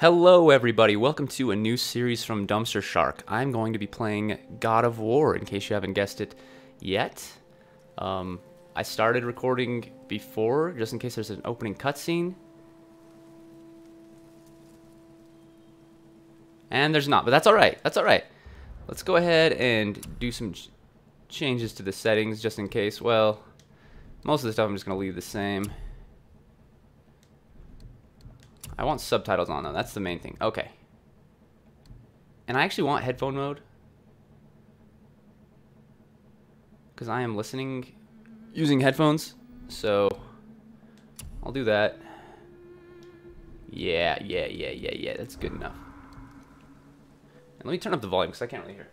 Hello, everybody. Welcome to a new series from Dumpster Shark. I'm going to be playing God of War, in case you haven't guessed it yet. Um, I started recording before, just in case there's an opening cutscene. And there's not, but that's alright. That's alright. Let's go ahead and do some ch changes to the settings, just in case. Well, most of the stuff I'm just going to leave the same. I want subtitles on though. That's the main thing. Okay. And I actually want headphone mode. Because I am listening using headphones. So I'll do that. Yeah, yeah, yeah, yeah, yeah. That's good enough. And let me turn up the volume because I can't really hear.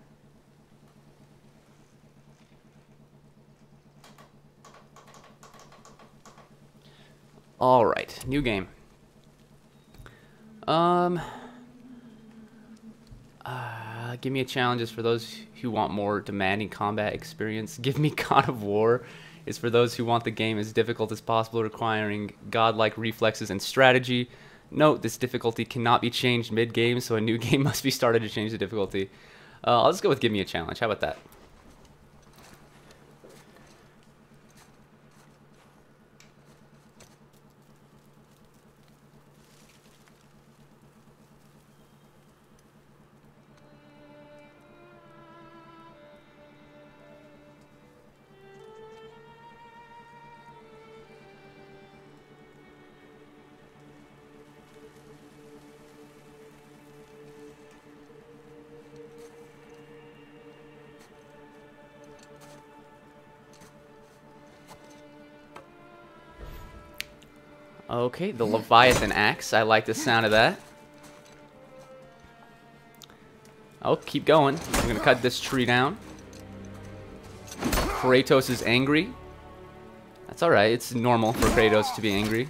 Alright, new game. Um, uh, give me a challenge is for those who want more demanding combat experience. Give me God of War is for those who want the game as difficult as possible, requiring godlike reflexes and strategy. Note, this difficulty cannot be changed mid-game, so a new game must be started to change the difficulty. Uh, I'll just go with give me a challenge. How about that? Okay, the Leviathan axe. I like the sound of that. Oh, keep going. I'm gonna cut this tree down. Kratos is angry. That's alright, it's normal for Kratos to be angry.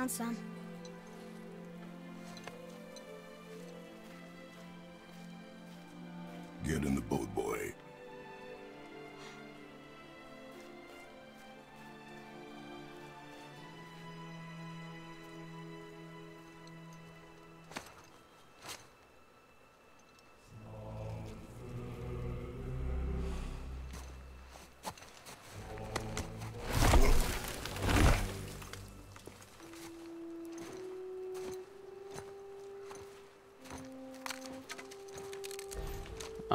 Found some.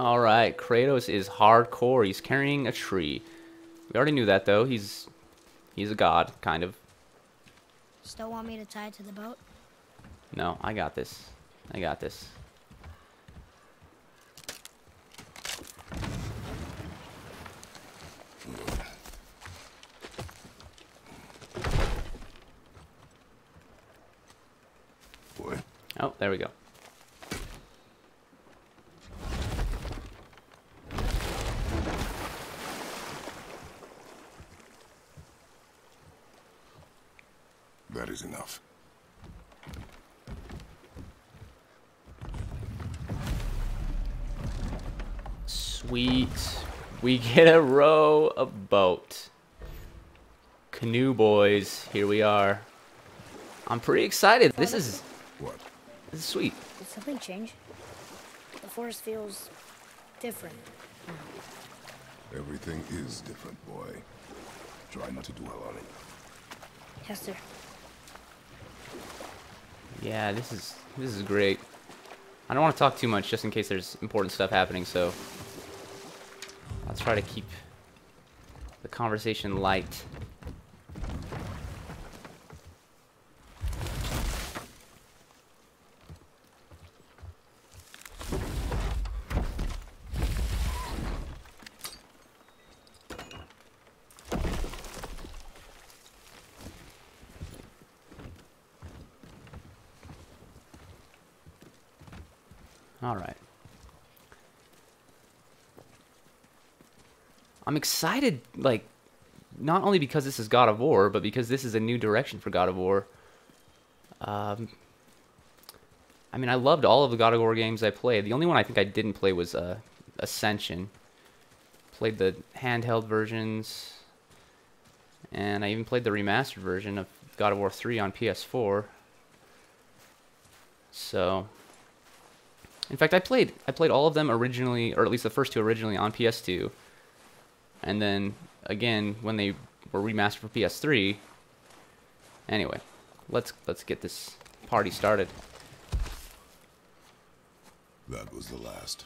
Alright, Kratos is hardcore. He's carrying a tree. We already knew that though. He's he's a god, kind of. Still want me to tie it to the boat? No, I got this. I got this. Boy. Oh, there we go. That is enough. Sweet. We get a row of boat. Canoe boys, here we are. I'm pretty excited. This is What? this is sweet. Did something change? The forest feels different. Everything is different, boy. Try not to dwell on it. Yes, sir. Yeah, this is this is great. I don't want to talk too much just in case there's important stuff happening, so I'll try to keep the conversation light. All right. I'm excited, like, not only because this is God of War, but because this is a new direction for God of War. Um, I mean, I loved all of the God of War games I played. The only one I think I didn't play was uh, Ascension. Played the handheld versions, and I even played the remastered version of God of War 3 on PS4. So, in fact, I played I played all of them originally, or at least the first two originally on PS2, and then again when they were remastered for PS3. Anyway, let's let's get this party started. That was the last.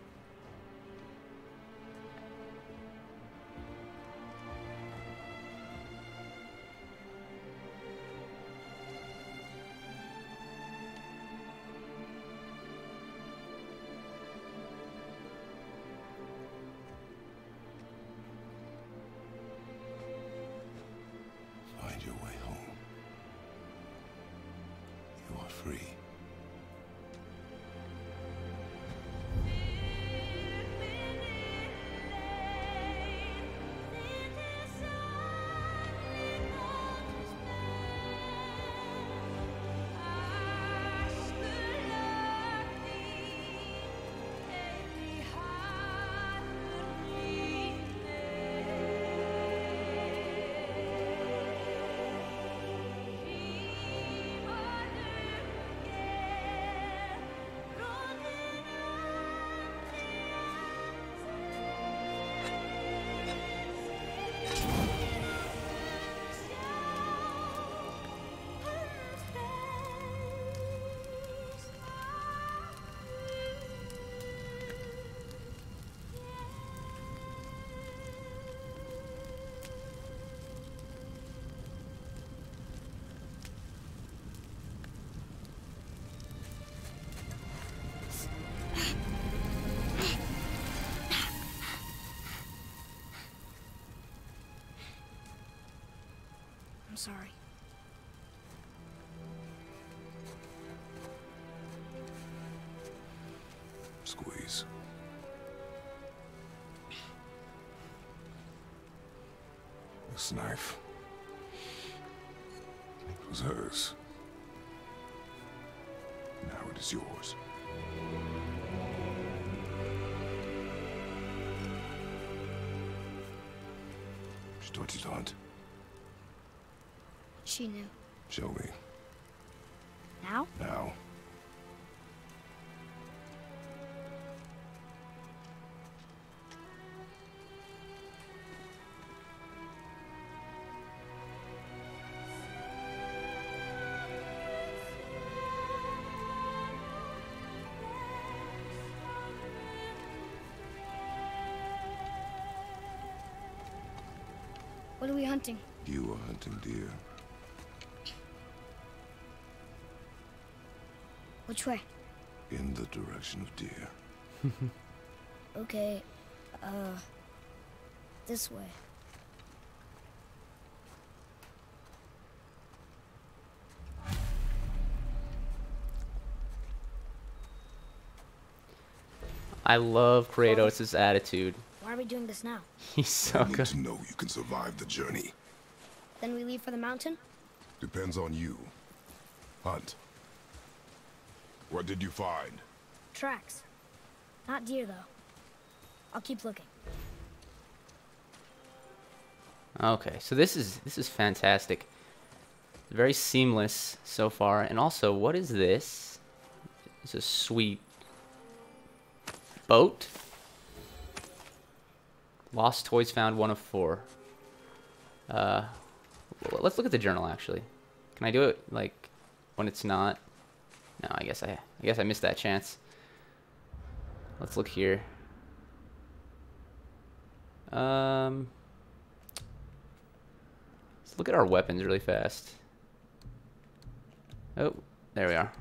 Sorry. Squeeze. This knife. It was hers. Now it is yours. To hunt. She knew. Show me. Now? Now. What are we hunting? You are hunting deer. Which way? In the direction of deer. Okay, uh, this way. I love Kratos' attitude. Why are we doing this now? He's so You need good. to know you can survive the journey. Then we leave for the mountain? Depends on you. Hunt. What did you find? Tracks. Not deer, though. I'll keep looking. Okay, so this is this is fantastic. Very seamless so far. And also, what is this? It's a sweet boat. Lost toys found one of four. Uh, let's look at the journal actually. Can I do it like when it's not? No, I guess I I guess I missed that chance. Let's look here. Um, let's look at our weapons really fast. Oh, there we are.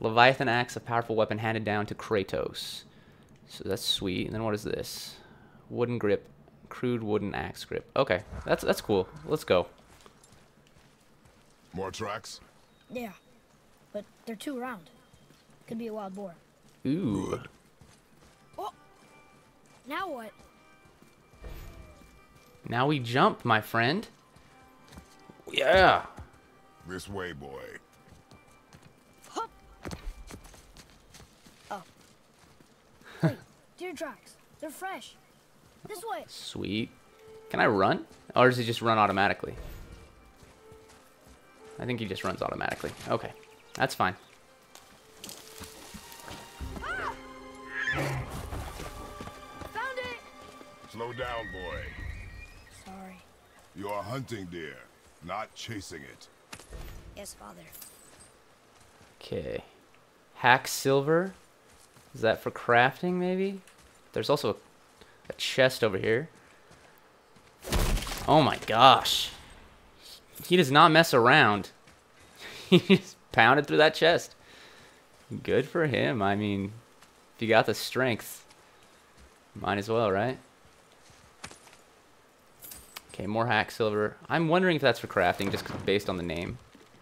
Leviathan axe, a powerful weapon handed down to Kratos. So that's sweet. And then what is this? Wooden grip, crude wooden axe grip. Okay, that's that's cool. Let's go. More tracks? Yeah, but they're too round. Could be a wild boar. Ooh. Good. Oh! Now what? Now we jump, my friend. Yeah. This way, boy. Hup! Oh. Wait, deer tracks. They're fresh. This way. Sweet. Can I run? Or does it just run automatically? I think he just runs automatically. Okay. That's fine. Found it! Slow down, boy. Sorry. You are hunting deer, not chasing it. Yes, father. Okay. Hack silver. Is that for crafting, maybe? There's also a, a chest over here. Oh my gosh. He does not mess around. he just pounded through that chest. Good for him. I mean, if you got the strength, might as well, right? Okay, more hack silver. I'm wondering if that's for crafting, just based on the name.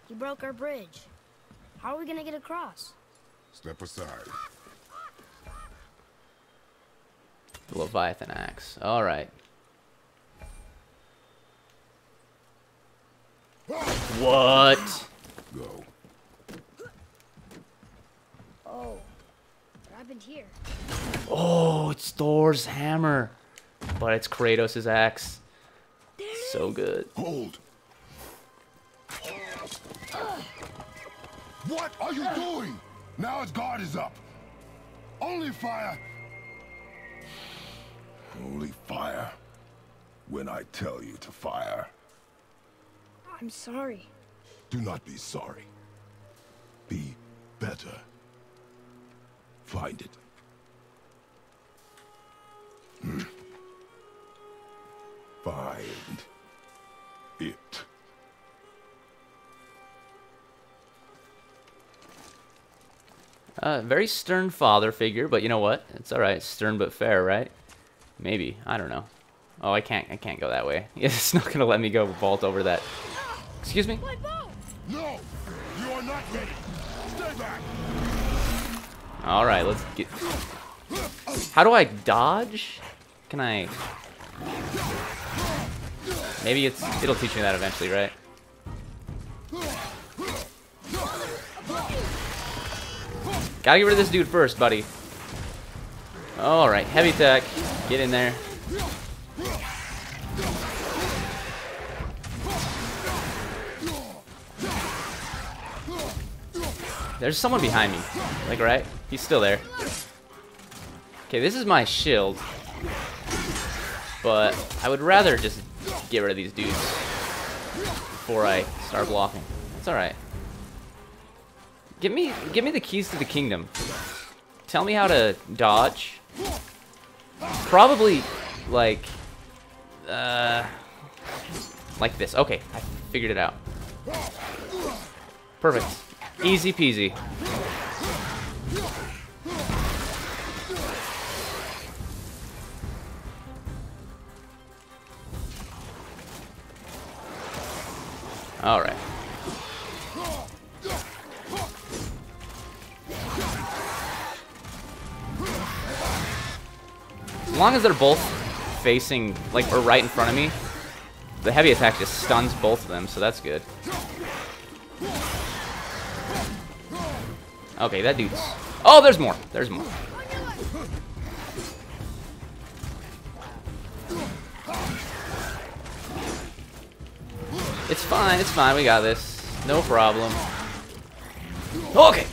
You broke our bridge. How are we gonna get across? Step aside. The Leviathan axe. All right. What? Go. Oh. What happened here? Oh, it's Thor's hammer, but it's Kratos' axe. So good. Hold. What are you doing? Now his guard is up. Only fire. Only fire. When I tell you to fire, I'm sorry. do not be sorry. Be better. Find it. Hmm. Find it. Uh, very stern father figure, but you know what? It's all right. Stern but fair, right? Maybe. I don't know. Oh, I can't. I can't go that way. It's not gonna let me go vault over that. Excuse me. All right, let's get. How do I dodge? Can I? Maybe it's. It'll teach me that eventually, right? Gotta get rid of this dude first, buddy. All right, heavy tech. Get in there. There's someone behind me. Like, right? He's still there. Okay, this is my shield. But I would rather just get rid of these dudes before I start blocking. It's alright. Give me give me the keys to the kingdom. Tell me how to dodge. Probably like uh like this. Okay, I figured it out. Perfect. Easy peasy. All right. As long as they're both facing, like, or right in front of me, the heavy attack just stuns both of them, so that's good. Okay, that dude's... Oh, there's more. There's more. It's fine, it's fine, we got this. No problem. Okay!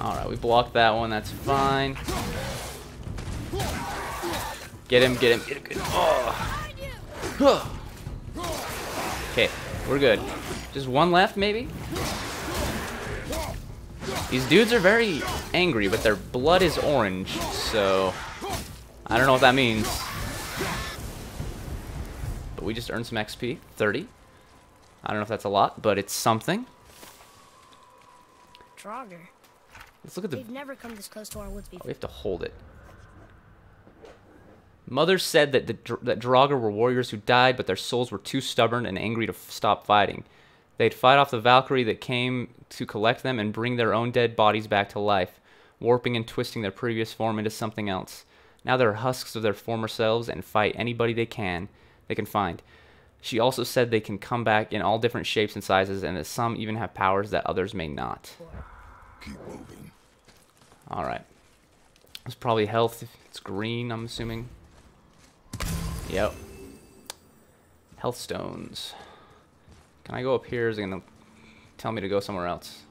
Alright, we blocked that one, that's fine. Get him, get him, get him, get him. Oh. Okay, we're good. Just one left, maybe? These dudes are very angry, but their blood is orange, so... I don't know what that means. But we just earned some XP. 30. I don't know if that's a lot, but it's something. Draugr. Let's look at the... They've never come this close to our woods Oh, before. we have to hold it. Mother said that the that Draugr were warriors who died, but their souls were too stubborn and angry to stop fighting. They'd fight off the Valkyrie that came to collect them and bring their own dead bodies back to life, warping and twisting their previous form into something else. Now they're husks of their former selves and fight anybody they can they can find. She also said they can come back in all different shapes and sizes, and that some even have powers that others may not. Keep moving. All right. It's probably health. It's green, I'm assuming. Yep. Health stones. Can I go up here? Is it going to tell me to go somewhere else?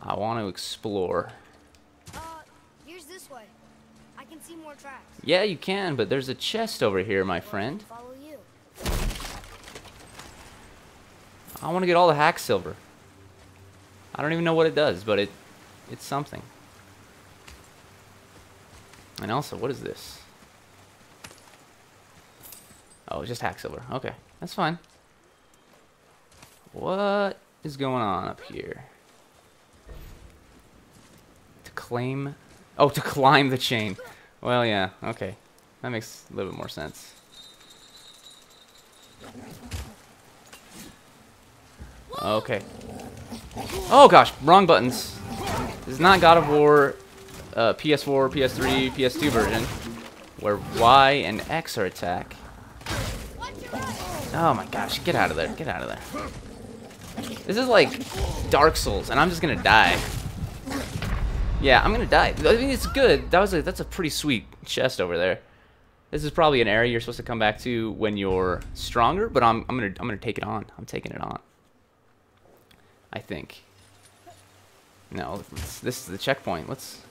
I want to explore. Uh, here's this way. I can see more tracks. Yeah, you can, but there's a chest over here, my friend. Follow you. I want to get all the hack silver. I don't even know what it does, but it it's something. And also, what is this? Oh, just hack silver. Okay, that's fine. What is going on up here? To claim... Oh, to climb the chain. Well, yeah, okay. That makes a little bit more sense. Okay. Oh gosh, wrong buttons. This is not God of War uh, PS4, PS3, PS2 version, where Y and X are attack. Oh my gosh, get out of there, get out of there. This is like Dark Souls, and I'm just gonna die. Yeah, I'm gonna die. I mean, it's good. That was a, that's a pretty sweet chest over there. This is probably an area you're supposed to come back to when you're stronger, but I'm I'm gonna I'm gonna take it on. I'm taking it on. I think. No, this is the checkpoint. Let's.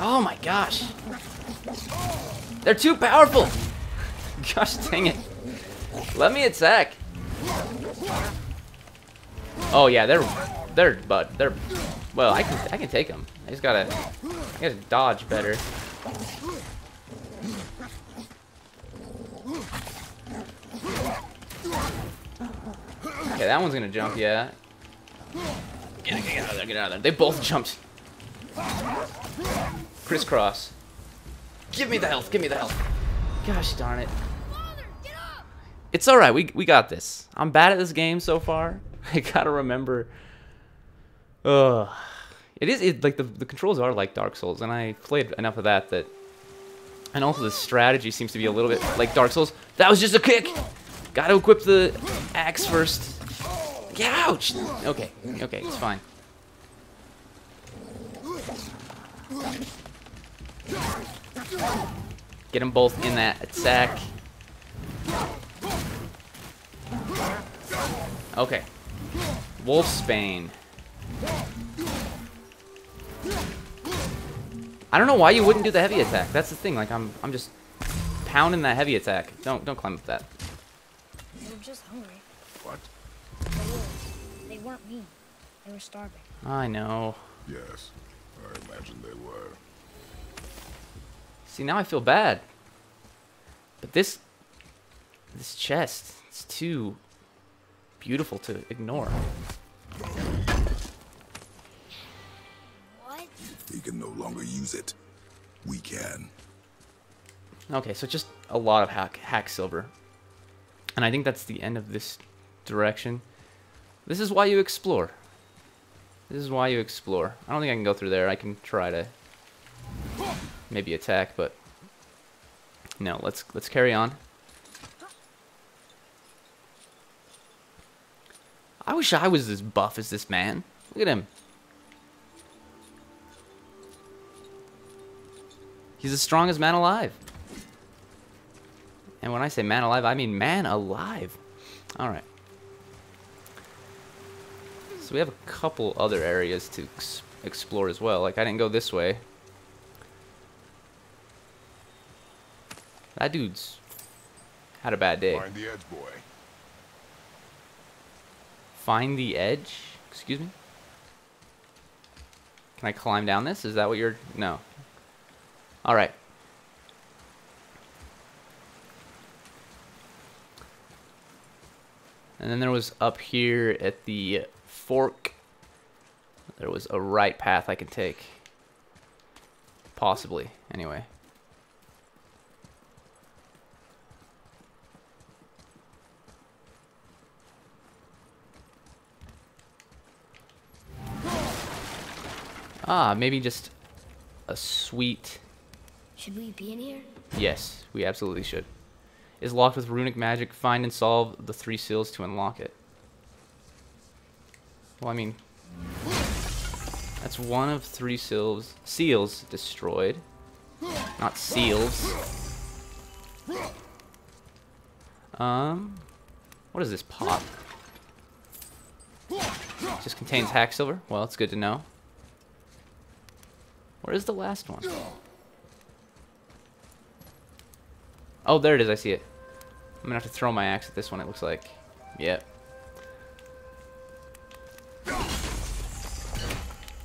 Oh my gosh! They're too powerful. Gosh dang it! Let me attack. Oh yeah, they're they're but they're well. I can I can take them. I just gotta I gotta dodge better. Okay, that one's gonna jump. Yeah. Get, get out of there! Get out of there! They both jumped. Crisscross. Give me the health. Give me the health. Gosh darn it. It's all right. We we got this. I'm bad at this game so far. I gotta remember. Ugh. It is it, like the the controls are like Dark Souls, and I played enough of that that. And also the strategy seems to be a little bit like Dark Souls. That was just a kick. Gotta equip the axe first. Ouch. Okay. Okay. It's fine. Get them both in that attack. Okay. Wolfsbane. I don't know why you wouldn't do the heavy attack. That's the thing. Like I'm, I'm just pounding that heavy attack. Don't, don't climb up that. They were just hungry. What? They were. They weren't mean. They were starving. I know. Yes. I imagine they were. See, now I feel bad. But this this chest, it's too beautiful to ignore. What? He can no longer use it. We can. Okay, so just a lot of hack, hack silver. And I think that's the end of this direction. This is why you explore. This is why you explore. I don't think I can go through there. I can try to maybe attack, but no, let's let's carry on. I wish I was as buff as this man. Look at him. He's the strongest man alive. And when I say man alive, I mean man alive. All right. So we have a couple other areas to ex explore as well. Like, I didn't go this way. That dude's had a bad day. Find the edge, boy. Find the edge? Excuse me? Can I climb down this? Is that what you're... No. Alright. And then there was up here at the fork. There was a right path I could take. Possibly, anyway. Ah, maybe just a sweet... Should we be in here? Yes, we absolutely should. Is locked with runic magic. Find and solve the three seals to unlock it. Well, I mean... That's one of three seals, seals destroyed. Not seals. Um... What is this pot? Just contains hack silver? Well, it's good to know. Where is the last one? Oh, there it is. I see it. I'm gonna have to throw my axe at this one. It looks like. Yep.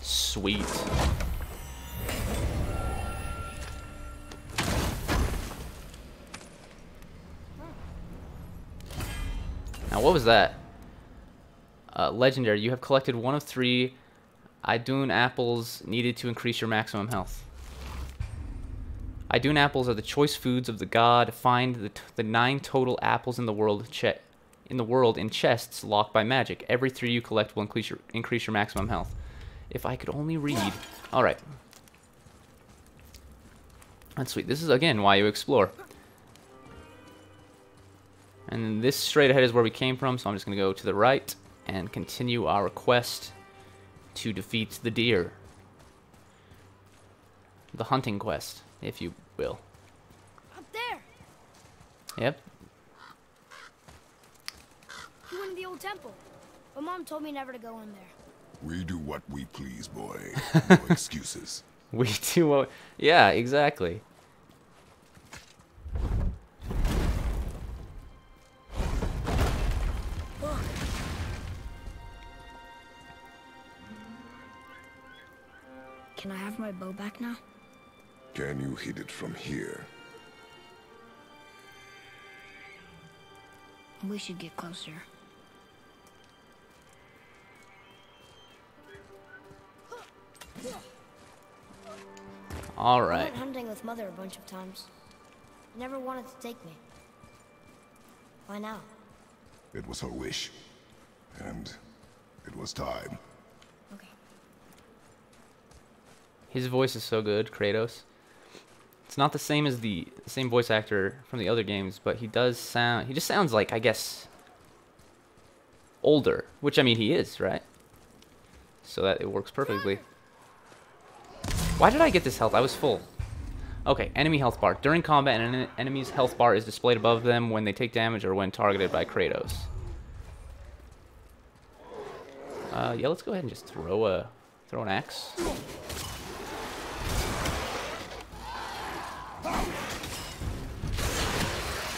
Sweet. Now, what was that? Uh, legendary. You have collected one of three Idunn apples needed to increase your maximum health. Idunn apples are the choice foods of the god. Find the, the nine total apples in the world in the world in chests locked by magic. Every three you collect will increase your, increase your maximum health. If I could only read. All right. That's sweet. This is, again, why you explore. And this straight ahead is where we came from, so I'm just going to go to the right and continue our quest to defeat the deer. The hunting quest, if you will. Up there. Yep. You went in the old temple. My mom told me never to go in there. We do what we please, boy. No excuses. We do what... Yeah, exactly. Can I have my bow back now? Can you hit it from here? We should get closer. All right. I right. went hunting with mother a bunch of times. Never wanted to take me. Why now? It was her wish. And it was time. Okay. His voice is so good, Kratos. It's not the same as the same voice actor from the other games, but he does sound. He just sounds like, I guess, older. Which I mean, he is, right? So that it works perfectly. Why did I get this health? I was full. Okay, enemy health bar. During combat, an enemy's health bar is displayed above them when they take damage or when targeted by Kratos. Uh, yeah, let's go ahead and just throw a throw an axe.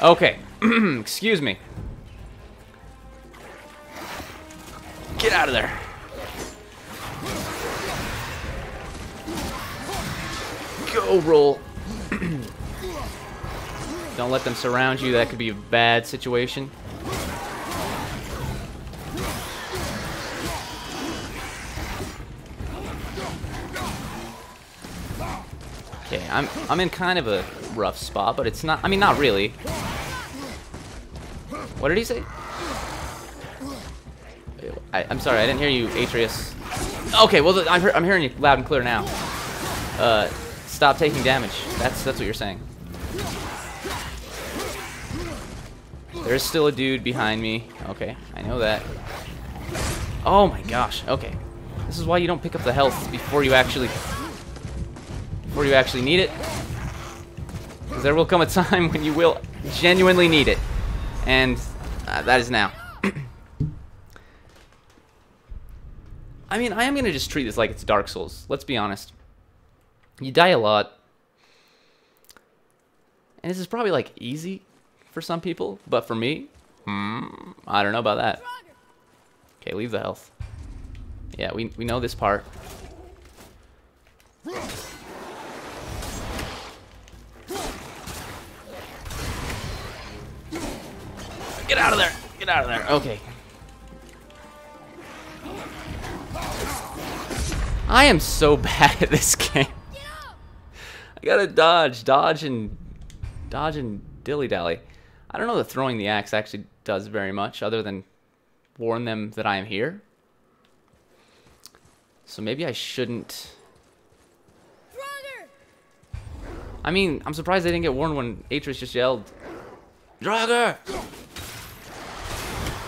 Okay, excuse me. Get out of there. Go roll. Don't let them surround you. That could be a bad situation. Okay, I'm I'm in kind of a rough spot, but it's not. I mean, not really. What did he say? I, am sorry, I didn't hear you, Atreus. Okay, well, I'm, I'm hearing you loud and clear now. Uh, stop taking damage. That's that's what you're saying. There's still a dude behind me. Okay, I know that. Oh my gosh. Okay, this is why you don't pick up the health before you actually before you actually need it. Because there will come a time when you will genuinely need it. And uh, that is now. I mean, I am going to just treat this like it's Dark Souls. Let's be honest. You die a lot. And this is probably, like, easy for some people. But for me, hmm, I don't know about that. Okay, leave the health. Yeah, we, we know this part. Get out of there! Get out of there. Okay. I am so bad at this game. I gotta dodge, dodge, and dodge and dilly dally. I don't know that throwing the axe actually does very much other than warn them that I am here. So maybe I shouldn't. I mean, I'm surprised they didn't get warned when Atreus just yelled, Draugr!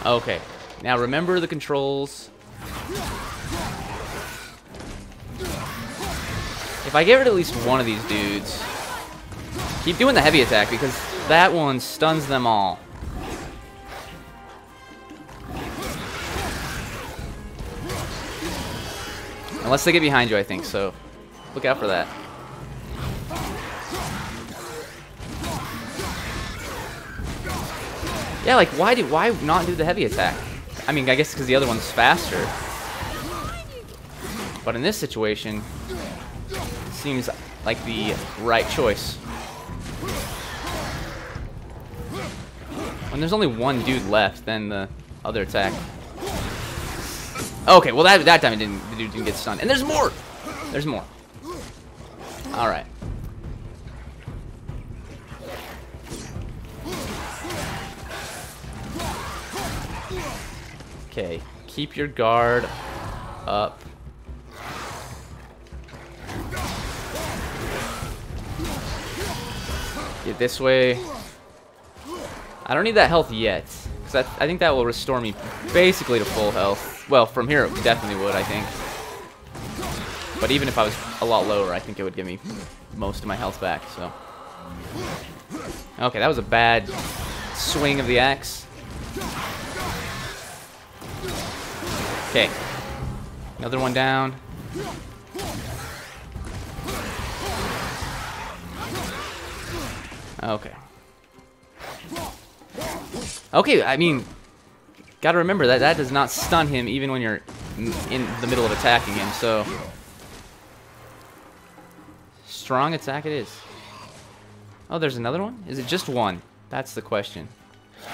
Okay. Now remember the controls. If I get rid of at least one of these dudes, keep doing the heavy attack because that one stuns them all. Unless they get behind you, I think, so look out for that. Yeah, like why do why not do the heavy attack? I mean, I guess because the other one's faster. But in this situation, seems like the right choice. When there's only one dude left, then the other attack. Okay, well that that time it didn't the dude didn't get stunned. And there's more! There's more. Alright. Okay, keep your guard up. Get this way. I don't need that health yet. Because I think that will restore me basically to full health. Well, from here it definitely would, I think. But even if I was a lot lower, I think it would give me most of my health back, so. Okay, that was a bad swing of the axe. Okay. Another one down. Okay. Okay, I mean, gotta remember that that does not stun him even when you're in the middle of attacking him, so... Strong attack it is. Oh, there's another one? Is it just one? That's the question.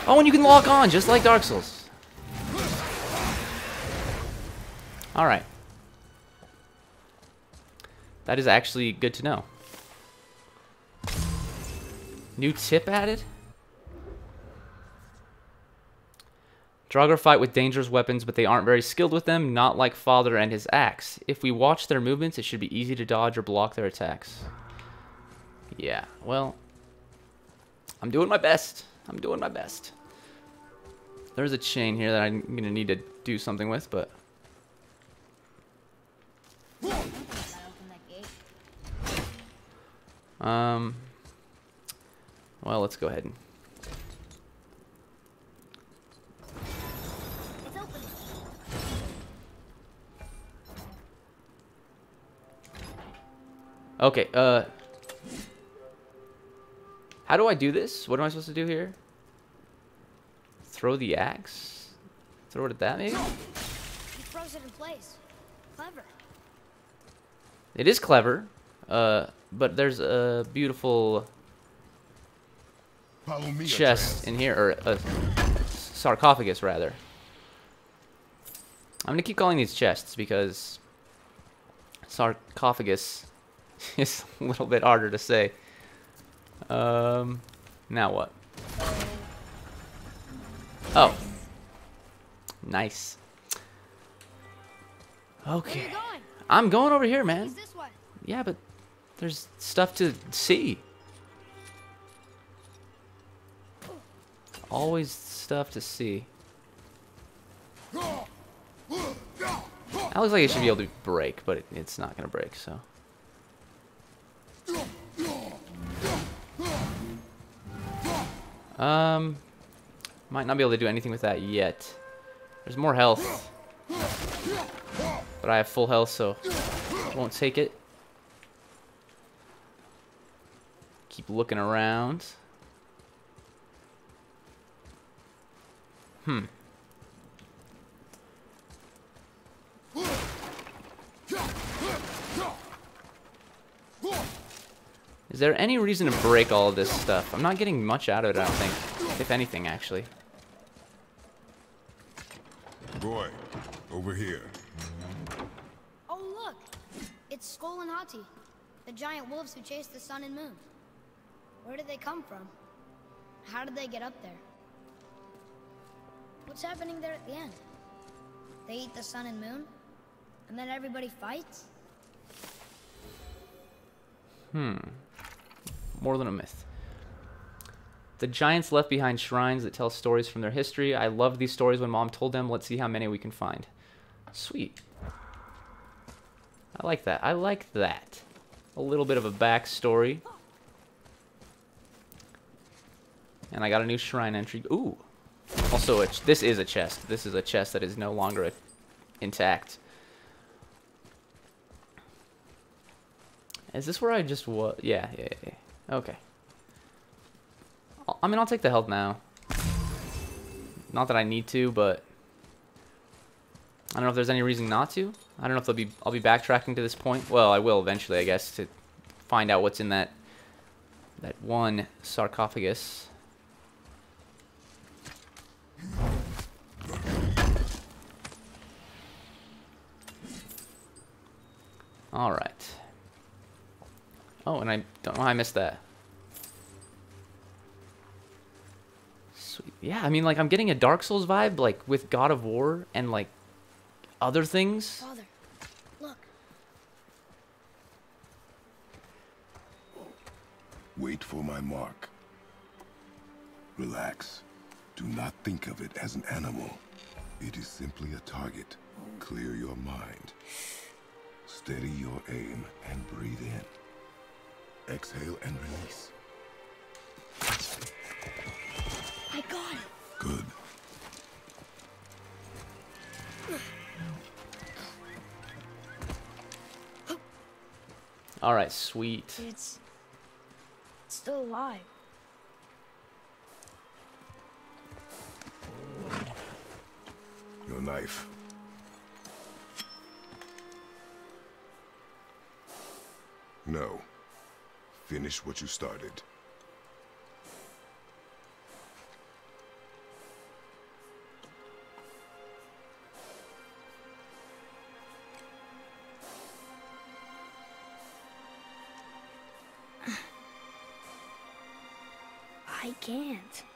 Oh, and you can lock on, just like Dark Souls. Alright. That is actually good to know. New tip added? Draugr fight with dangerous weapons, but they aren't very skilled with them, not like Father and his axe. If we watch their movements, it should be easy to dodge or block their attacks. Yeah, well, I'm doing my best. I'm doing my best. There's a chain here that I'm going to need to do something with, but Um, well, let's go ahead and... Okay, uh... How do I do this? What am I supposed to do here? Throw the axe? Throw it at that, maybe? He froze it in place. Clever. It is clever. Uh, but there's a beautiful me, chest Atreus. in here, or a sarcophagus rather. I'm gonna keep calling these chests because sarcophagus is a little bit harder to say. Um, now what? Oh, nice. Okay, going? I'm going over here, man. Yeah, but there's stuff to see. Always stuff to see. That looks like it should be able to break, but it, it's not going to break, so. Um, might not be able to do anything with that yet. There's more health. But I have full health, so won't take it. Keep looking around. Hmm. Is there any reason to break all of this stuff? I'm not getting much out of it, I don't think. If anything, actually. Boy, over here. Oh, look! It's Sköll and Hati, the giant wolves who chase the sun and moon. Where did they come from? How did they get up there? What's happening there at the end? They eat the sun and moon? And then everybody fights? Hmm. More than a myth. The giants left behind shrines that tell stories from their history. I loved these stories when mom told them. Let's see how many we can find. Sweet. I like that. I like that. A little bit of a backstory. And I got a new shrine entry. Ooh. Also, this is a chest. This is a chest that is no longer intact. Is this where I just was? Yeah, yeah, yeah, yeah. Okay. I mean, I'll take the health now. Not that I need to, but I don't know if there's any reason not to. I don't know if they'll be. I'll be backtracking to this point. Well, I will eventually, I guess, to find out what's in that that one sarcophagus. All right. Oh, and I don't know how I missed that. Sweet. Yeah, I mean, like, I'm getting a Dark Souls vibe, like, with God of War and, like, other things. Father, look. Wait for my mark. Relax. Do not think of it as an animal. It is simply a target. Clear your mind. Steady your aim and breathe in. Exhale and release. I got it. Good. All right, sweet. It's it's still alive. Your knife. No. Finish what you started. I can't.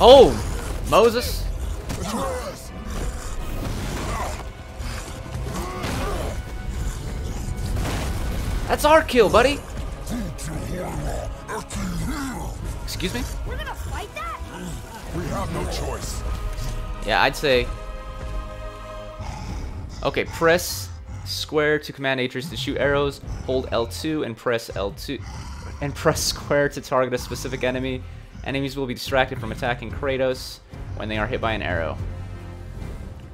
Oh, Moses. That's our kill, buddy. Excuse me? We're gonna fight that? We have no choice. Yeah, I'd say. Okay, press square to command Atreus to shoot arrows. Hold L2 and press L2 and press square to target a specific enemy. Enemies will be distracted from attacking Kratos when they are hit by an arrow.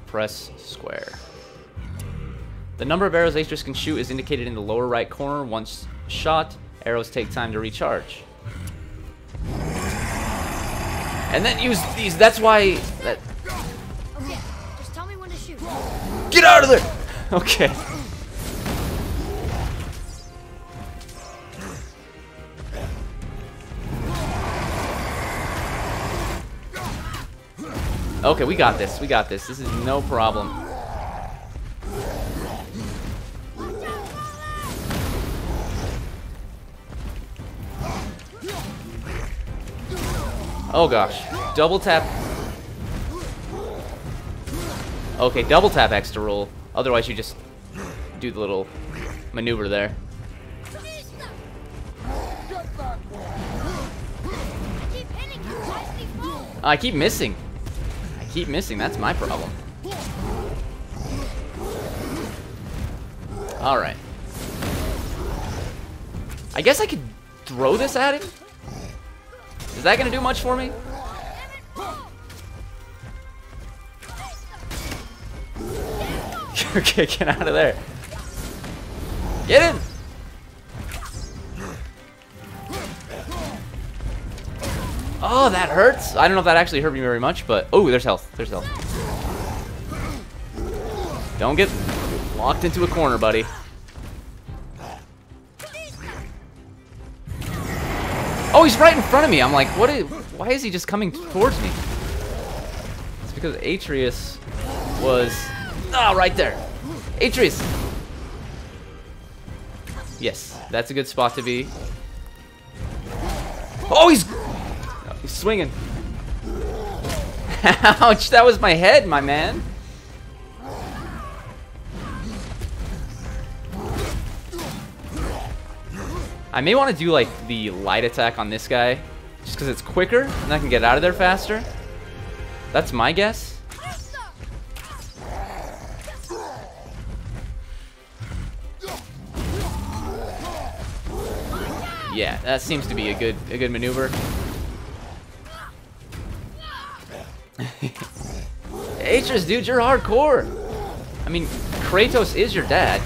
Press square. The number of arrows Atreus can shoot is indicated in the lower right corner. Once shot, arrows take time to recharge. And then use these. That's why. That, Okay, just tell me when to shoot. Get out of there! Okay. Okay, we got this. We got this. This is no problem. Oh gosh. Double tap Okay, double tap X to roll. Otherwise, you just do the little maneuver there. I keep missing. Keep missing. That's my problem. All right. I guess I could throw this at him. Is that gonna do much for me? okay, get out of there. Get in. Oh, that hurts. I don't know if that actually hurt me very much, but oh, there's health. There's health. Don't get locked into a corner, buddy. Oh, he's right in front of me. I'm like, what is, why is he just coming towards me? It's because Atreus was, ah, right there. Atreus. Yes, that's a good spot to be. Oh, he's swinging. Ouch, that was my head, my man. I may want to do like the light attack on this guy, just because it's quicker and I can get out of there faster. That's my guess. Yeah, that seems to be a good a good maneuver. Atreus, dude, you're hardcore. I mean, Kratos is your dad.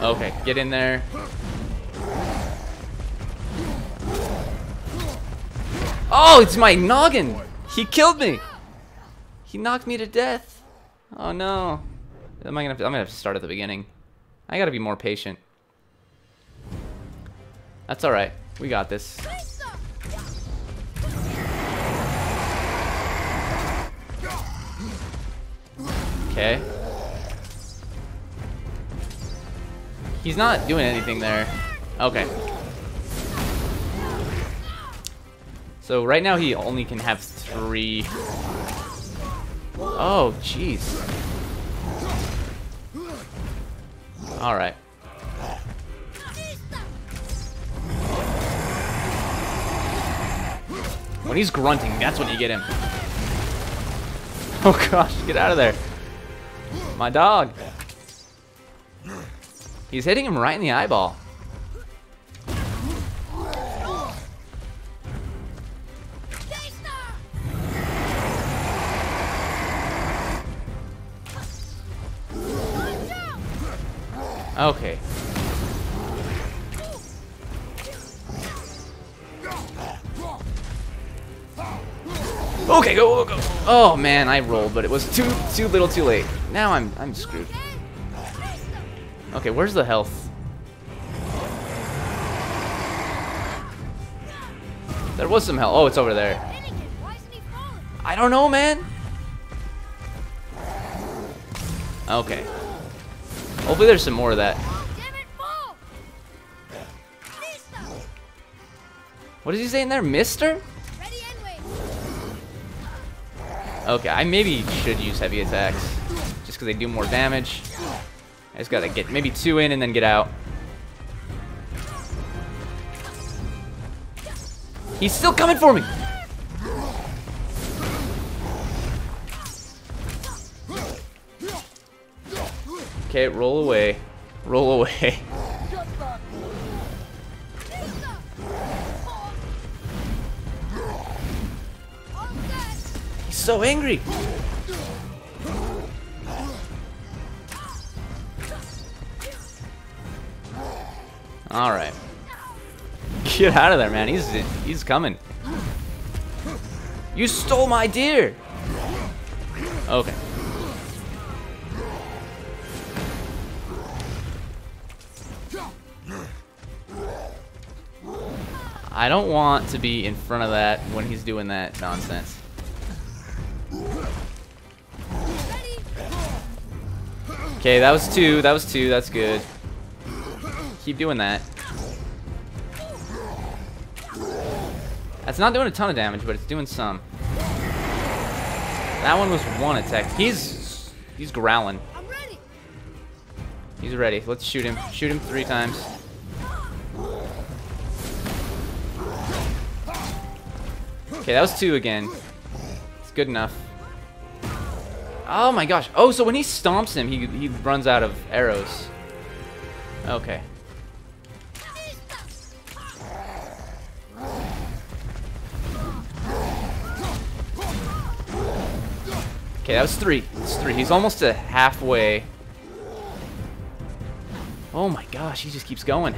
Okay, get in there. Oh, it's my noggin! He killed me! He knocked me to death. Oh no. Am I gonna I'm gonna have to start at the beginning. I gotta be more patient. That's alright. We got this. Okay. He's not doing anything there. Okay. So right now he only can have three. Oh, jeez. All When he's grunting, that's when you get him. Oh gosh, get out of there. My dog. He's hitting him right in the eyeball. Okay. Okay, go, go, go. Oh man, I rolled, but it was too too little, too late. Now I'm I'm screwed. Okay, where's the health? There was some health. Oh, it's over there. I don't know, man. Okay. Hopefully there's some more of that. What is he saying there, mister? Okay, I maybe should use heavy attacks. Just because they do more damage. I just gotta get maybe two in and then get out. He's still coming for me! Okay, roll away. Roll away. so angry. All right. Get out of there, man. He's he's coming. You stole my deer. Okay. I don't want to be in front of that when he's doing that nonsense. Okay, that was two. That was two. That's good. Keep doing that. That's not doing a ton of damage, but it's doing some. That one was one attack. He's he's growling. He's ready. Let's shoot him. Shoot him three times. Okay, that was two again. It's good enough. Oh my gosh. Oh, so when he stomps him, he, he runs out of arrows. Okay. Okay, that was three. That's three. He's almost to halfway. Oh my gosh, he just keeps going.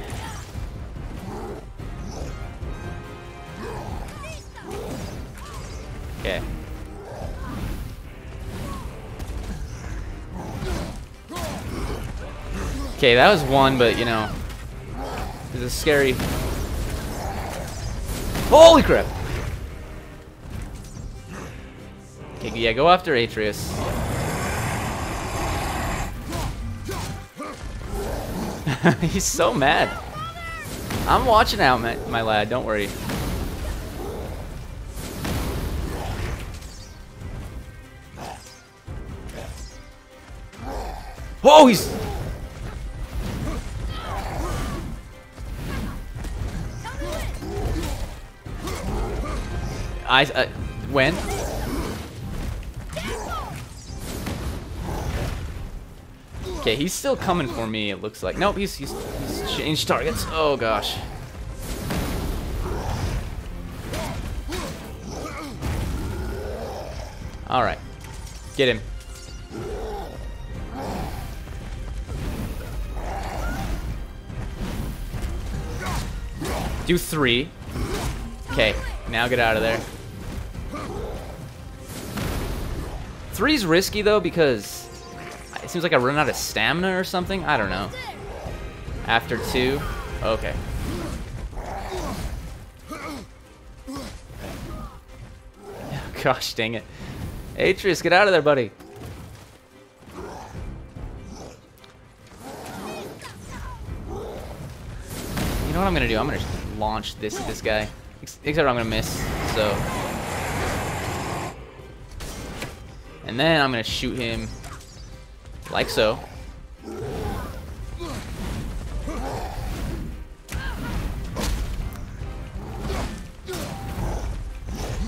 Okay. Okay, that was one, but you know, it's a scary. Holy crap! Okay, yeah, go after Atreus. He's so mad. I'm watching out, my, my lad. Don't worry. Oh, he's... I, uh, when? Okay, he's still coming for me, it looks like. Nope, he's, he's, he's changed targets. Oh, gosh. Alright. Get him. Do three. Okay, now get out of there. Three's risky, though, because it seems like I run out of stamina or something. I don't know. After two? Okay. Gosh dang it. Atreus, get out of there, buddy. You know what I'm gonna do? I'm gonna launch this at this guy. Except I'm gonna miss, so. And then I'm gonna shoot him like so.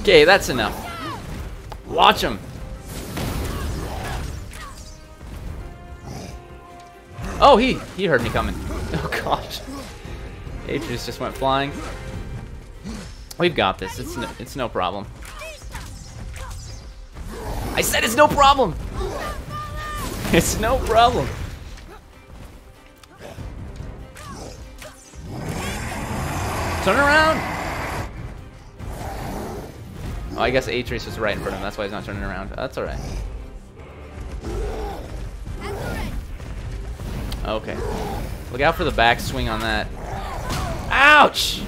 Okay, that's enough. Watch him. Oh, he he heard me coming. Oh gosh. Atreus just went flying. We've got this. It's no, it's no problem. I said it's no problem. It's no problem. Turn around. Oh, I guess Atreus was right in front of him. That's why he's not turning around. That's all right. Okay. Look out for the backswing on that. Ouch!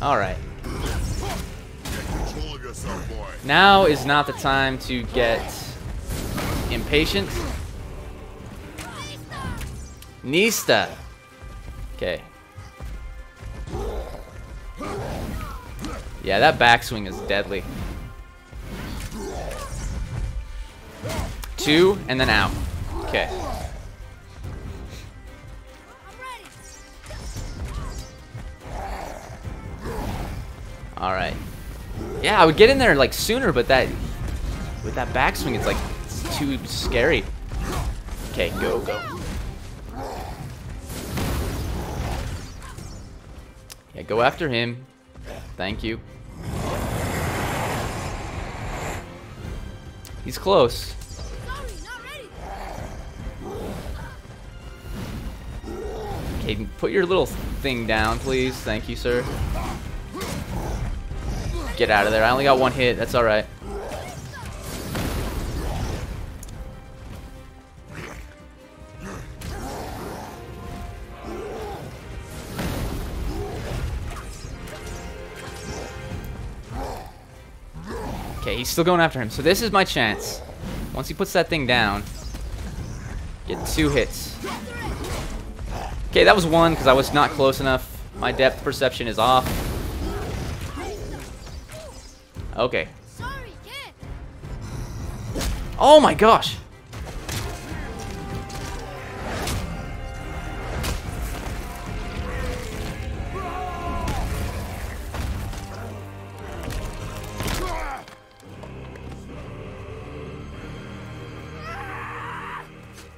Alright. Now is not the time to get impatient. Nista. Okay. Yeah, that backswing is deadly. two, and then out. Okay. All right. Yeah, I would get in there like sooner, but that with that backswing, it's like it's too scary. Okay, go, go. Yeah, go after him. Thank you. He's close. Okay, put your little thing down, please. Thank you, sir. Get out of there. I only got one hit. That's alright. Okay, he's still going after him. So this is my chance. Once he puts that thing down, get two hits. Okay, that was one because I was not close enough. My depth perception is off. Okay. Sorry, Oh my gosh.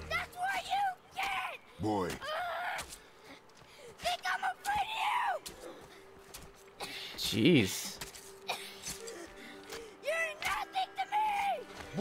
That's what you get! Boy, ah! Think I'm afraid of you! Jeez.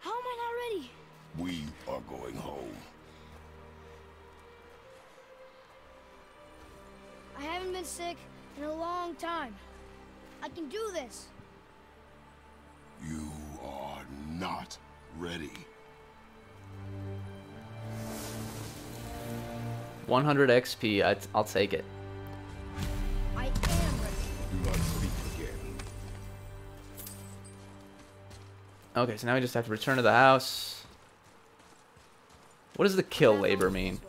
How am I not ready? We are going home. I haven't been sick in a long time. I can do this. You are not ready. 100 XP. I, I'll take it. Okay, so now we just have to return to the house. What does the kill labor mean?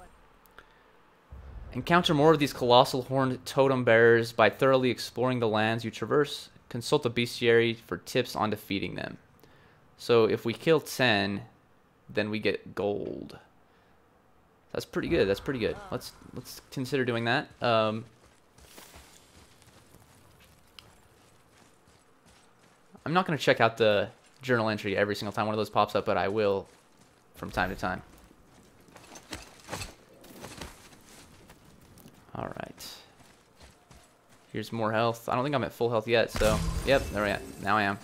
Encounter more of these colossal horned totem bearers by thoroughly exploring the lands you traverse. Consult the bestiary for tips on defeating them. So if we kill 10, then we get gold. That's pretty good. That's pretty good. Let's let's consider doing that. Um, I'm not going to check out the journal entry every single time one of those pops up, but I will from time to time. All right. Here's more health. I don't think I'm at full health yet, so yep, there we am. Now I am.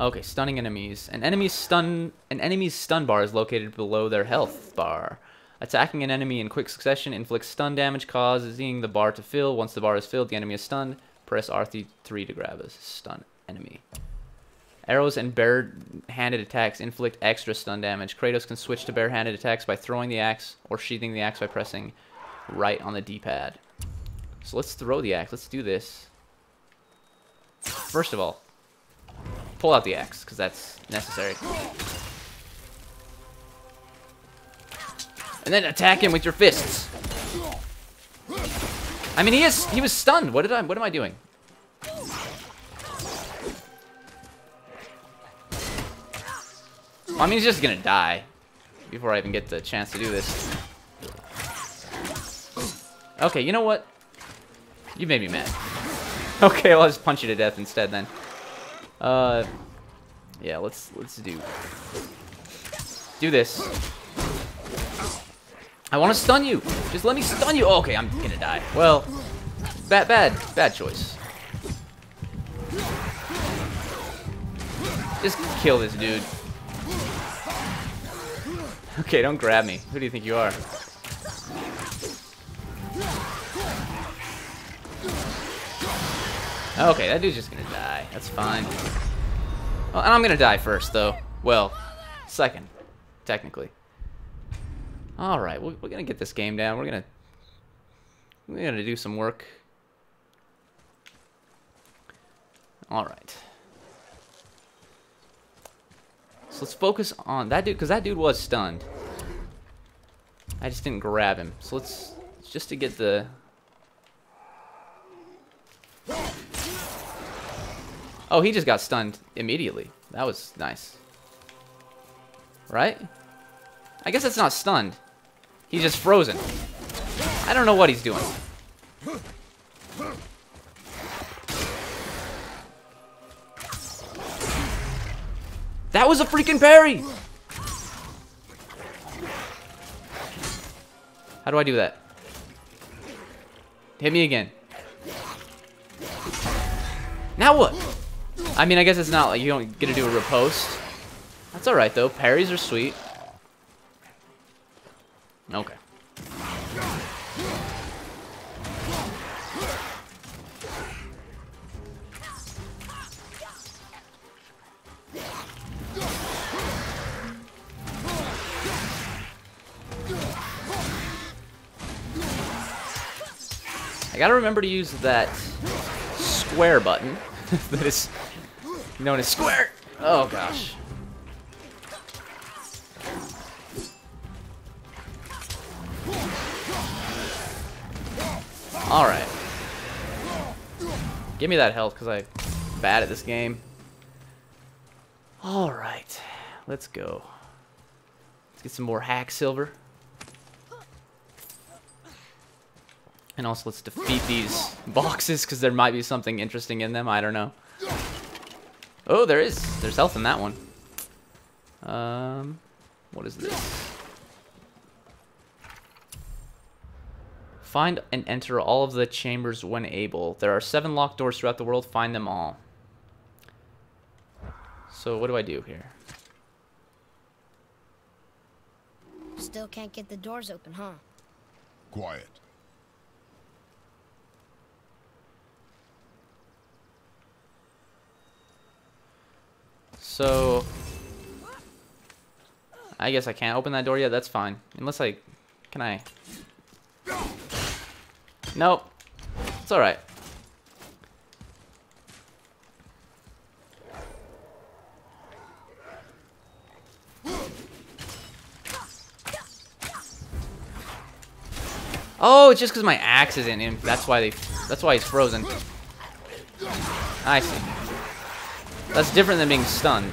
Okay, stunning enemies. An enemy's stun an enemy's stun bar is located below their health bar. Attacking an enemy in quick succession inflicts stun damage, causing the bar to fill. Once the bar is filled, the enemy is stunned. Press R3 to grab a stun enemy. Arrows and bare-handed attacks inflict extra stun damage. Kratos can switch to bare-handed attacks by throwing the axe or sheathing the axe by pressing right on the D-pad. So let's throw the axe. Let's do this. First of all, pull out the axe because that's necessary. And then attack him with your fists. I mean, he is he was stunned. What did I what am I doing? Well, I mean, he's just gonna die before I even get the chance to do this. Okay, you know what? You made me mad. Okay, I'll just punch you to death instead then. Uh, yeah, let's let's do do this. I want to stun you. Just let me stun you. Oh, okay, I'm gonna die. Well, bad, bad, bad choice. Just kill this dude. Okay, don't grab me. Who do you think you are? Okay, that dude's just gonna die. That's fine. Well, and I'm gonna die first, though. Well, second, technically. All right, we're, we're gonna get this game down. We're gonna we're gonna do some work. All right. So let's focus on that dude, because that dude was stunned. I just didn't grab him. So let's, just to get the... Oh, he just got stunned immediately. That was nice. Right? I guess that's not stunned. He's just frozen. I don't know what he's doing. That was a freaking parry! How do I do that? Hit me again. Now what? I mean, I guess it's not like you don't get to do a riposte. That's alright, though. Parries are sweet. Okay. I gotta remember to use that square button that is known as square. Oh gosh. Alright. Give me that health because I'm bad at this game. Alright. Let's go. Let's get some more hack silver. And also let's defeat these boxes because there might be something interesting in them. I don't know. Oh, there is. There's health in that one. Um, what is this? Find and enter all of the chambers when able. There are seven locked doors throughout the world. Find them all. So what do I do here? Still can't get the doors open, huh? Quiet. So, I guess I can't open that door yet. That's fine. Unless I, can I? Nope. It's all right. Oh, it's just because my axe is in. That's why they. That's why he's frozen. I see. That's different than being stunned.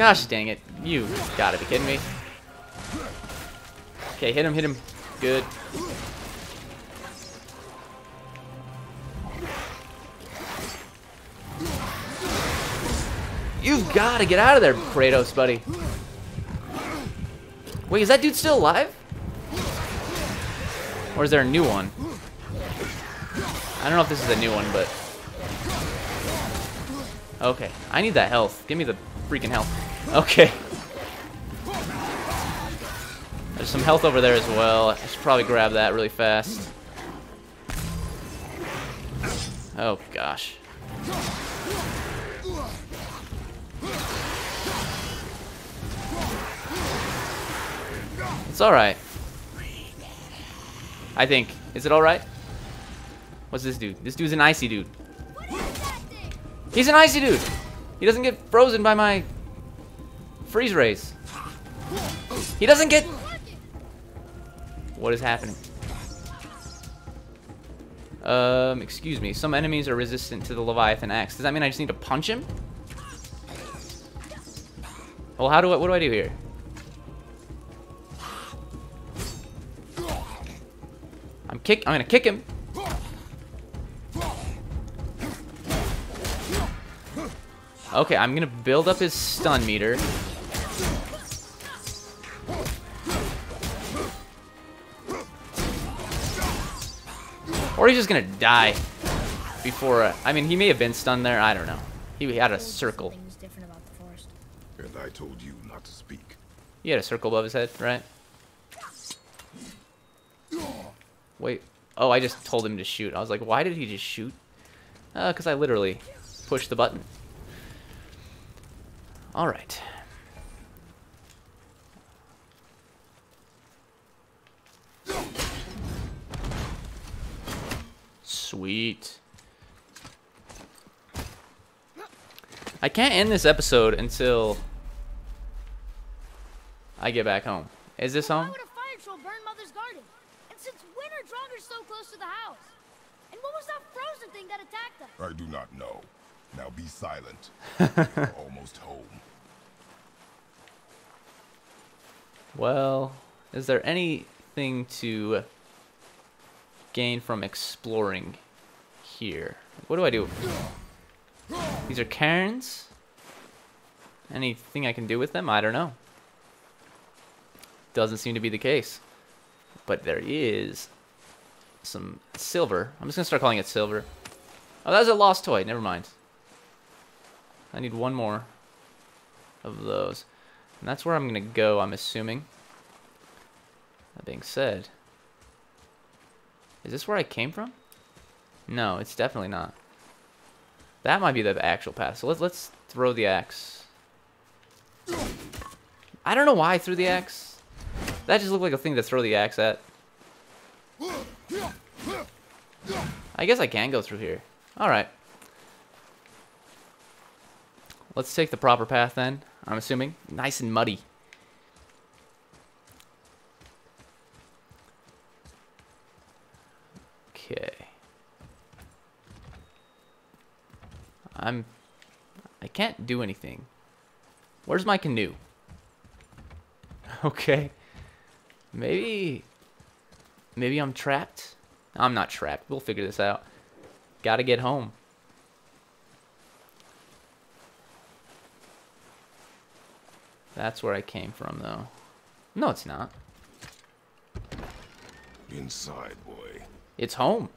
Gosh dang it. You gotta be kidding me. Okay, hit him, hit him. Good. You've got to get out of there, Kratos, buddy. Wait, is that dude still alive? Or is there a new one? I don't know if this is a new one, but... Okay, I need that health. Give me the freaking health. Okay. There's some health over there as well. I should probably grab that really fast. Oh, gosh. It's alright. I think. Is it alright? What's this dude? This dude's an icy dude. He's an icy dude! He doesn't get frozen by my freeze rays. He doesn't get... What is happening? Um, excuse me. Some enemies are resistant to the Leviathan Axe. Does that mean I just need to punch him? Well, how do I... What do I do here? I'm kick. I'm gonna kick him. Okay, I'm gonna build up his stun meter. Or he's just gonna die. before. Uh, I mean, he may have been stunned there. I don't know. He had a circle. Something was different about the forest. And I told you not to speak. He had a circle above his head, right? Wait. Oh, I just told him to shoot. I was like, why did he just shoot? Uh, because I literally pushed the button. Alright. Sweet. I can't end this episode until I get back home. Is this home? Why home? would a fire troll burn Mother's garden? And since when are Draugrs so close to the house? And what was that frozen thing that attacked us? I do not know. Now be silent. You're almost home. Well, is there anything to gain from exploring here? What do I do? These are cairns? Anything I can do with them? I don't know. Doesn't seem to be the case. But there is some silver. I'm just going to start calling it silver. Oh, that was a lost toy. Never mind. I need one more of those. And that's where I'm going to go, I'm assuming. That being said, is this where I came from? No, it's definitely not. That might be the actual path. So let's let's throw the axe. I don't know why I threw the axe. That just looked like a thing to throw the axe at. I guess I can go through here. Alright. Let's take the proper path then, I'm assuming. Nice and muddy. Okay. I'm... I can't do anything. Where's my canoe? Okay. Maybe... Maybe I'm trapped? I'm not trapped. We'll figure this out. Gotta get home. That's where I came from, though. No, it's not. Inside, boy. It's home.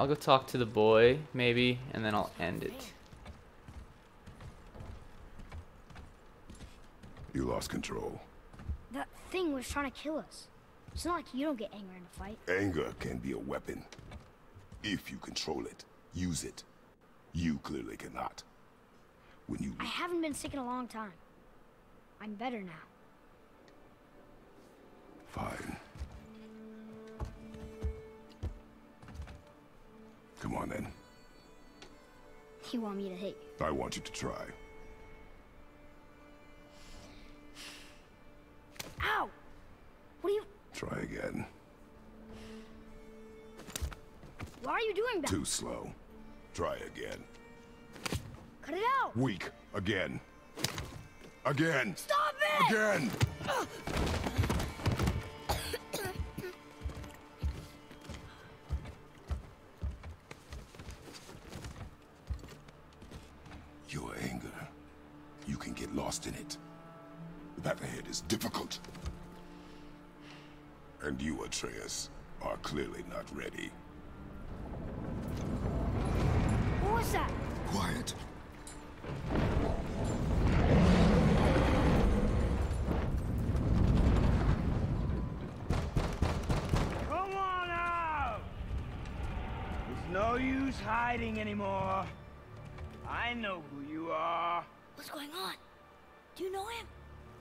I'll go talk to the boy, maybe, and then I'll end it. You lost control. That thing was trying to kill us. It's not like you don't get angry in a fight. Anger can be a weapon. If you control it, use it. You clearly cannot. When you I haven't been sick in a long time. I'm better now. Fine. On then. You want me to you? I want you to try. Ow! What are you... Try again. Why are you doing that? Too slow. Try again. Cut it out! Weak. Again. Again. Stop it! Again. Is difficult. And you, Atreus, are clearly not ready. What was that?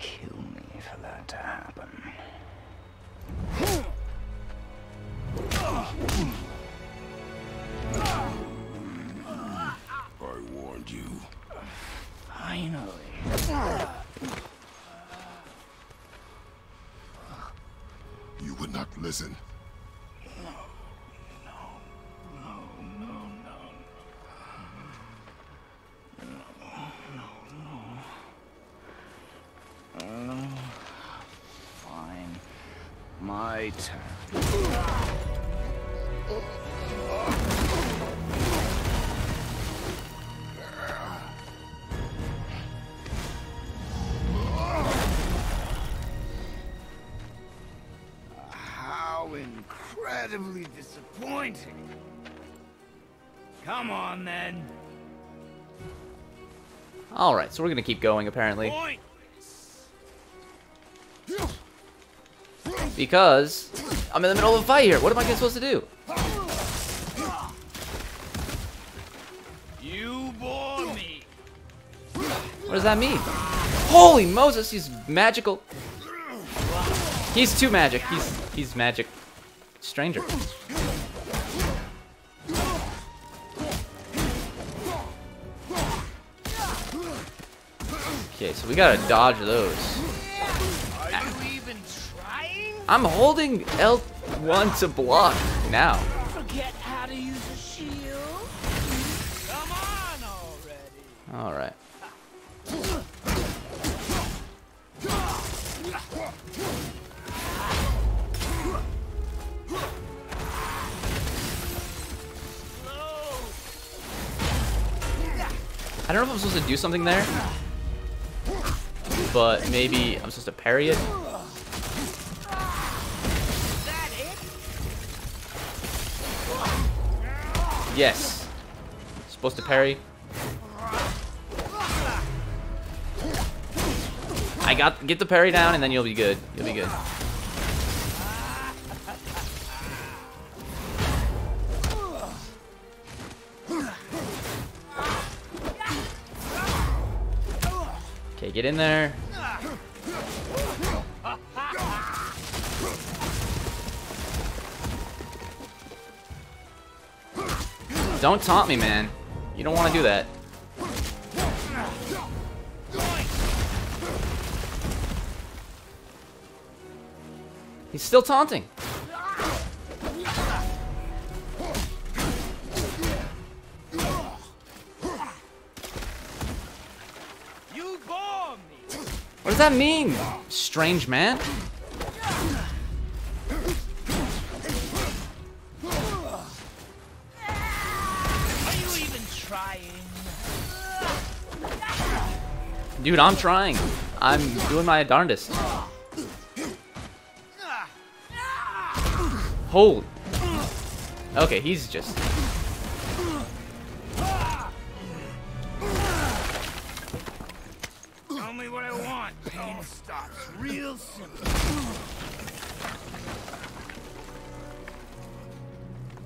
Kill me for that to happen. I warned you. Finally. You would not listen. How incredibly disappointing. Come on, then. All right, so we're gonna keep going apparently because I'm in the middle of a fight here. What am I supposed to do? You bore me. What does that mean? Holy Moses, he's magical. He's too magic. He's he's magic. Stranger. Okay, so we gotta dodge those. I'm holding L1 to block now. Forget how to use a shield? Come on already. All right. I don't know if I'm supposed to do something there, but maybe I'm supposed to parry it. Yes. Supposed to parry. I got get the parry down and then you'll be good. You'll be good. Okay, get in there. Don't taunt me, man. You don't want to do that. He's still taunting. What does that mean, strange man? Dude, I'm trying. I'm doing my darndest. Holy. Okay, he's just. Tell me what I want. Pain stops real simple.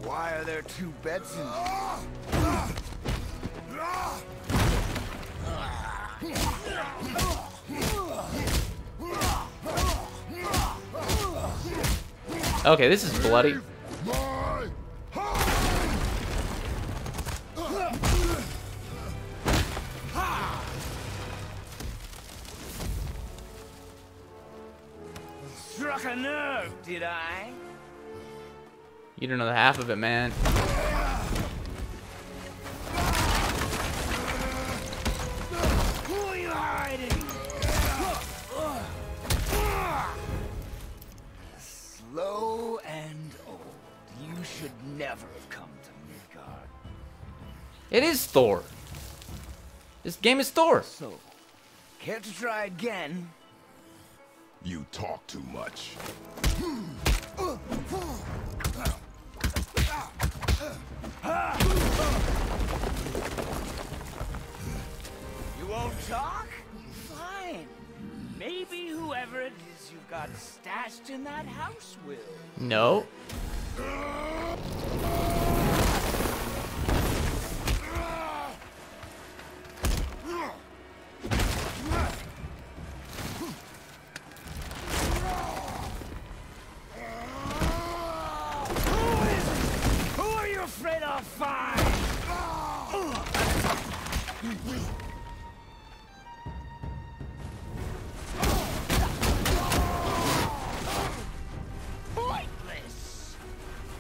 Why are there two beds in Okay, this is bloody. Struck a nerve, did I? You don't know the half of it, man. Thor. This game is Thor. So, care to try again? You talk too much. You won't talk? Fine. Maybe whoever it is you've got stashed in that house will. No.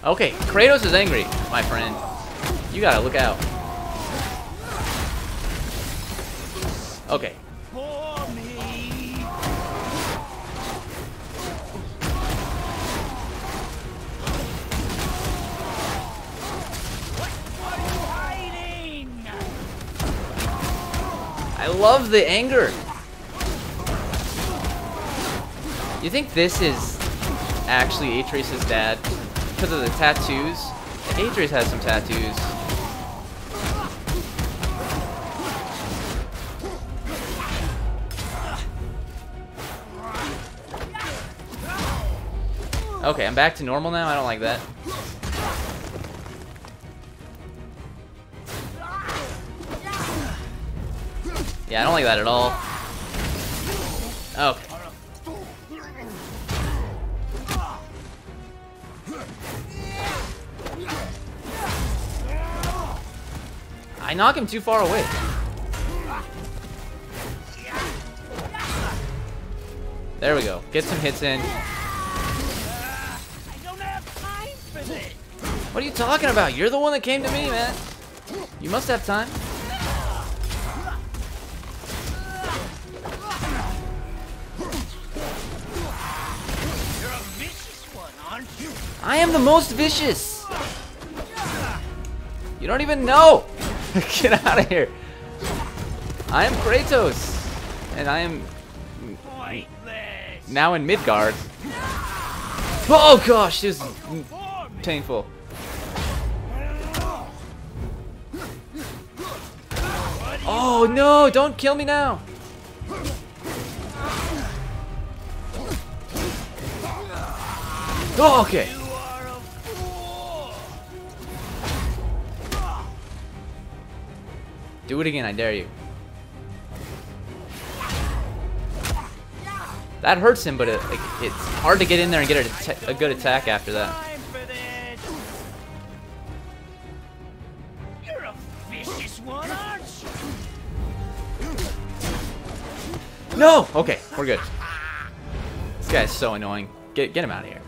Okay, Kratos is angry, my friend. You gotta look out. Okay. I love the anger. You think this is actually Atreus' dad? Because of the tattoos? Atreus has some tattoos. Okay, I'm back to normal now. I don't like that. Yeah, I don't like that at all. Okay. I knock him too far away. There we go. Get some hits in. I don't have time for this. What are you talking about? You're the one that came to me, man. You must have time. You're a vicious one, aren't you? I am the most vicious. You don't even know. Get out of here. I am Kratos. And I am now in Midgard. Oh gosh, this is painful. Oh no, don't kill me now. Oh, okay. Do it again, I dare you. That hurts him, but it, it, it's hard to get in there and get a, a good attack after that. Time for this. You're a vicious one, aren't? No! Okay, we're good. This guy's so annoying. Get, get him out of here.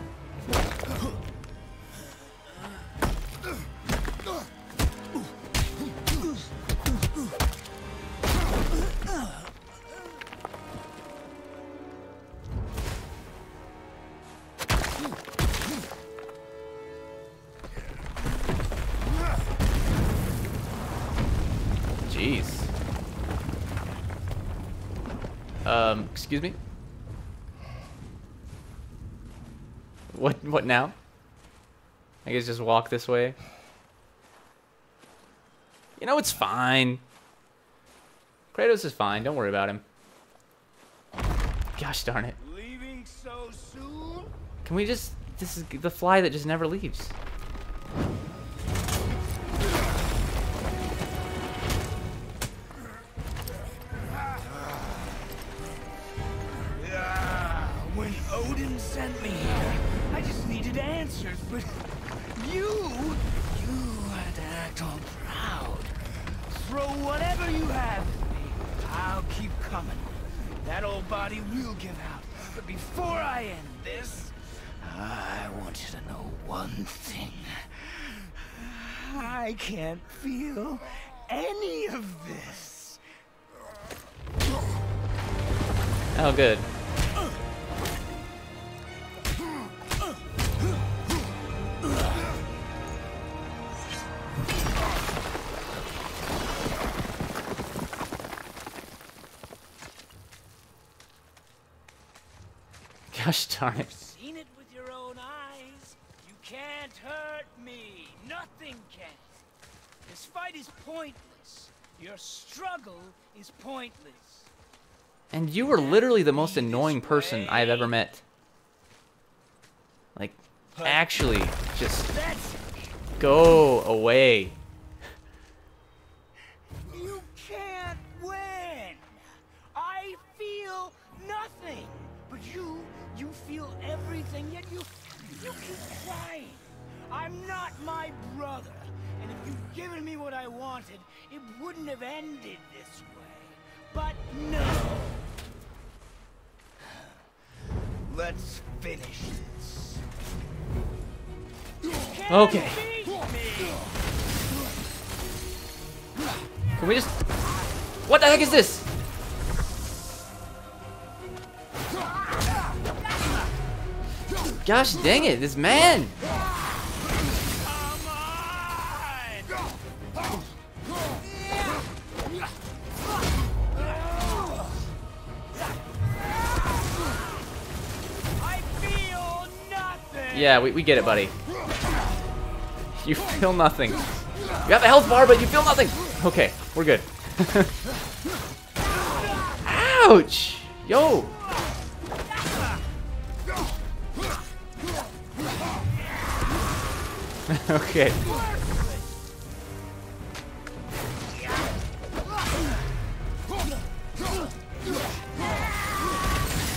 Excuse me? What, what now? I guess just walk this way. You know, it's fine. Kratos is fine. Don't worry about him. Gosh darn it. Leaving so soon? Can we just... This is the fly that just never leaves. Give out. But before I end this, I want you to know one thing. I can't feel any of this. Oh, good. Gosh darn it. Seen it with your own eyes. You can't hurt me. Nothing can. This fight is pointless. Your struggle is pointless. And you were literally the most annoying person I have ever met. Like, actually, just go away. You can't win. I feel nothing. But you feel everything, yet you, you keep crying. I'm not my brother. And if you'd given me what I wanted, it wouldn't have ended this way. But no. Let's finish this. Okay. Can we just... What the heck is this? Gosh dang it, this man! Yeah, we, we get it, buddy. You feel nothing. You have a health bar, but you feel nothing! Okay, we're good. Ouch! Yo! Okay.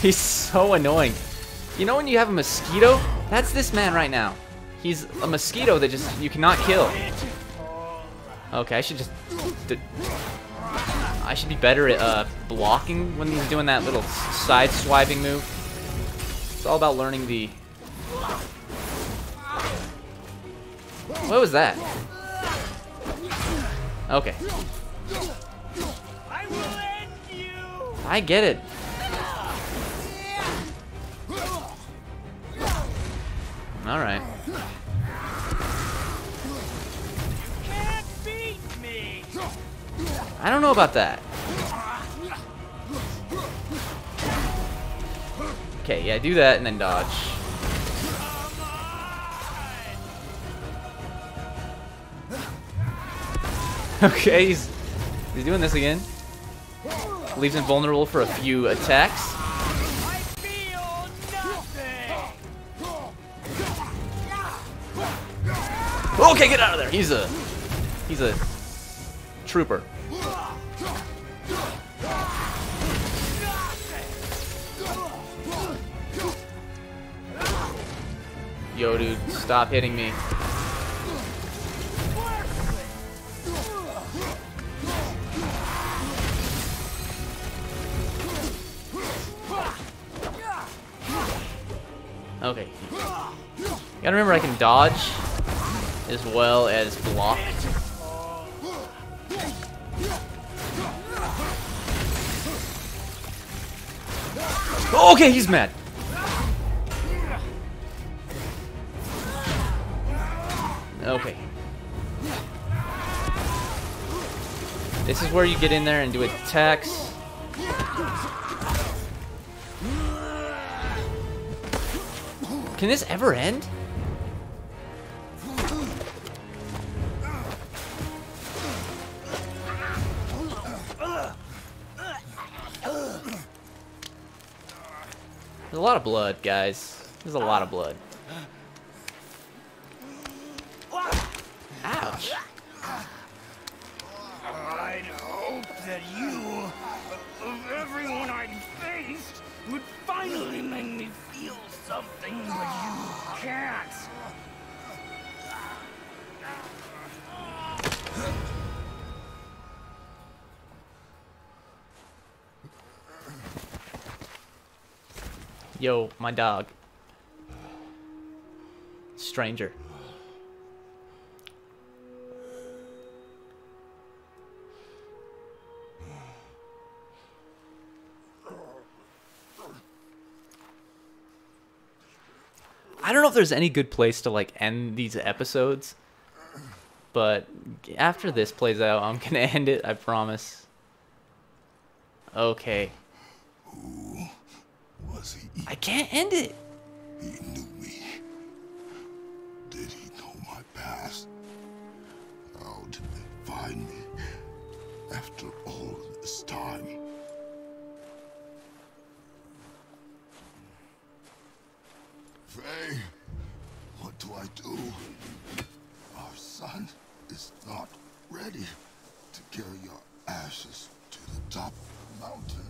He's so annoying. You know when you have a mosquito? That's this man right now. He's a mosquito that just you cannot kill. Okay, I should just. I should be better at uh, blocking when he's doing that little side swiping move. It's all about learning the. What was that? Okay, I will end you. I get it. All right. Can't beat me. I don't know about that. Okay, yeah, do that and then dodge. Okay, he's he's doing this again. Leaves him vulnerable for a few attacks. Okay, get out of there. He's a he's a trooper. Yo, dude, stop hitting me. Gotta remember I can dodge as well as block. Oh, okay, he's mad. Okay. This is where you get in there and do attacks. Can this ever end? Lot of blood, guys. There's a lot of blood. My dog. Stranger. I don't know if there's any good place to like end these episodes, but after this plays out, I'm gonna end it. I promise. Okay, Was he? I can't end it. He knew me. Did he know my past? How did they find me after all this time? Faye, what do I do? Our son is not ready to carry your ashes to the top of the mountain.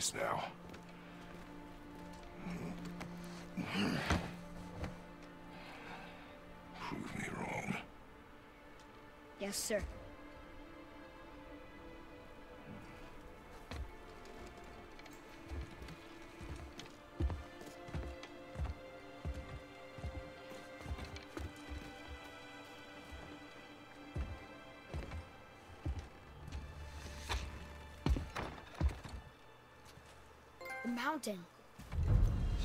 choice now. Prove me wrong. Yes, sir. Mountain.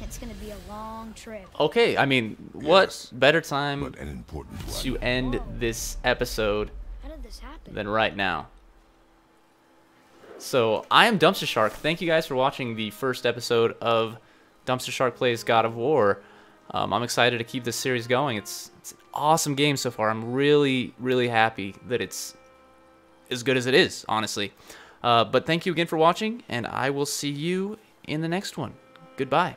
It's gonna be a long trip. Okay, I mean, what Yes, better time But an important one. to end this episode How did this happen? than right now? So, I am Dumpster Shark. Thank you guys for watching the first episode of Dumpster Shark Plays God of War. Um, I'm excited to keep this series going. It's, it's an awesome game so far. I'm really, really happy that it's as good as it is, honestly. Uh, but thank you again for watching, and I will see you in the next one. Goodbye.